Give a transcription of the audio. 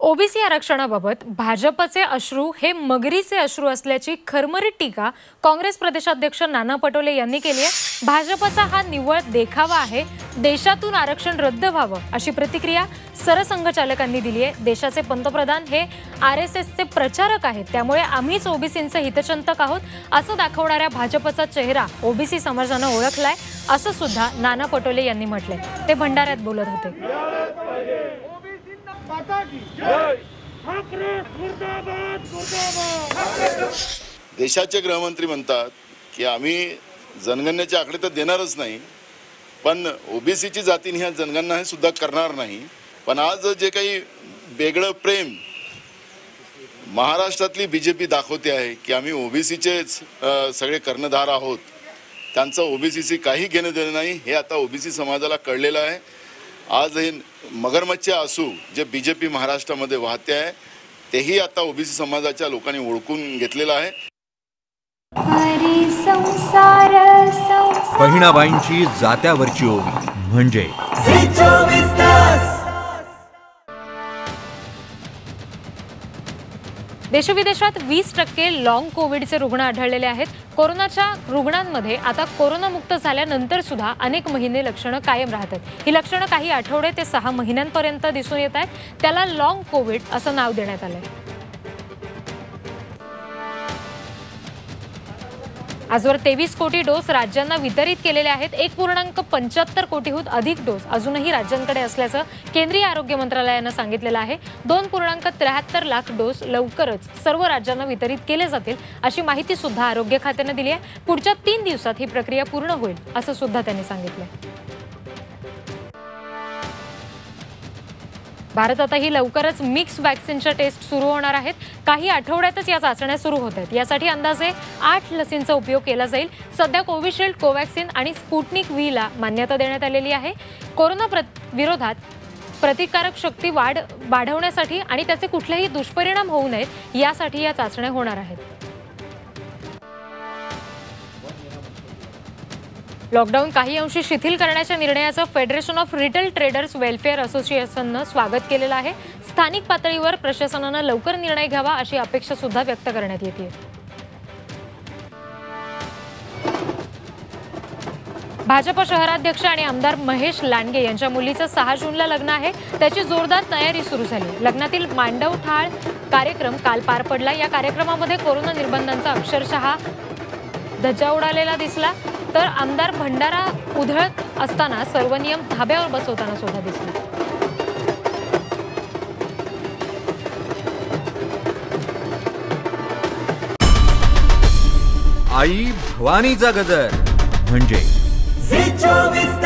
OBC आरक्षणाबाबत भाजपचे अश्रू हे मगरीचे अश्रू असल्याची खरमरीत टीका काँग्रेस प्रदेशाध्यक्ष नाना पटोले यांनी केली आहे. भाजपचा हा निव्वळ देखावा आहे. देशातून आरक्षण रद्द व्हावं अशी प्रतिक्रिया सरसंघचालकांनी दिली आहे. देशाचे पंतप्रधान हे आर एस एसचे प्रचारक आहेत. त्यामुळे आम्हीच ओबीसींचे हितचिंतक आहोत असं दाखवणाऱ्या भाजपचा चेहरा ओबीसी समाजानं ओळखलाय असं सुद्धा नाना पटोले यांनी म्हटलंय. ते भंडाऱ्यात बोलत होते. माता की देशाचे गृहमंत्री म्हणतात की आम्ही जनगणनेचे आकडे तर देणारच नाही पण ओबीसीची जातीने ह्या जनगणना हे सुद्धा करणार नाही. पण आज जे काही वेगळं प्रेम महाराष्ट्रातली बी जे पी दाखवते आहे की आम्ही ओबीसीचेच सगळे कर्णधार आहोत. त्यांचं ओबीसीशी काही घेणं देणं नाही हे आता ओबीसी समाजाला कळलेलं आहे. आज हे मगरमच्छ असू जे बी जे पी महाराष्ट्रामध्ये वाहते आहे तेही आता ओबीसी समाजाच्या लोकांनी ओळखून घेतलेलं आहे. बहिणाबाईंची जात्यावरची ओवी म्हणजे देशविदेशात वीस टक्के लॉंग कोविडचे रुग्ण आढळलेले आहेत. कोरोनाच्या रुग्णांमध्ये आता कोरोनामुक्त झाल्यानंतर सुद्धा अनेक महिने लक्षणं कायम राहतात ही लक्षणं काही आठवडे ते सहा महिन्यांपर्यंत दिसून येत आहेत. त्याला लॉंग कोविड असं नाव देण्यात आलं आहे आजवर तेवीस कोटी डोस राज्यांना वितरित केलेले आहेत. एक पूर्णांक पंच्याहत्तर कोटीहून अधिक डोस अजूनही राज्यांकडे असल्याचं केंद्रीय आरोग्य मंत्रालयानं सांगितलेलं आहे. दोन पूर्णांक त्र्याहत्तर लाख डोस लवकरच सर्व राज्यांना वितरित केले जातील अशी माहिती सुद्धा आरोग्य खात्यानं दिली आहे. पुढच्या तीन दिवसात ही प्रक्रिया पूर्ण होईल असं सुद्धा त्यांनी सांगितलं भारतातही लवकरच मिक्स वॅक्सिनच्या टेस्ट सुरू होणार आहेत. काही आठवड्यातच या चाचण्या सुरू होत आहेत. यासाठी अंदाजे आठ लसींचा उपयोग केला जाईल. सध्या कोविशिल्ड कोवॅक्सिन आणि स्पुटनिक व्हीला मान्यता देण्यात आलेली आहे. कोरोना प्रत विरोधात प्रतिकारक शक्ती वाढ वाढवण्यासाठी आणि त्याचे कुठलेही दुष्परिणाम होऊ नयेत यासाठी या चाचण्या होणार आहेत. लॉकडाऊन काही अंशी शिथिल करण्याच्या निर्णयाचं federation of retail traders welfare असोसिएशननं स्वागत केलेलं आहे. स्थानिक पातळीवर प्रशासनानं लवकर निर्णय घ्यावा अशी अपेक्षा सुद्धा व्यक्त करण्यात येते. भाजप शहराध्यक्ष आणि आमदार महेश लांडगे यांच्या मुलीचं सहा जूनला लग्न आहे. त्याची जोरदार तयारी सुरू झाली. लग्नातील मांडव ठाळ कार्यक्रम काल पार पडला. या कार्यक्रमामध्ये कोरोना निर्बंधांचा अक्षरशः धज्जा उडालेला दिसला. तर आमदार भंडारा उधळत असताना सर्व नियम धाब्यावर बसवताना सुद्धा दिसले. आई भवानीचा गजर म्हणजे चोवीस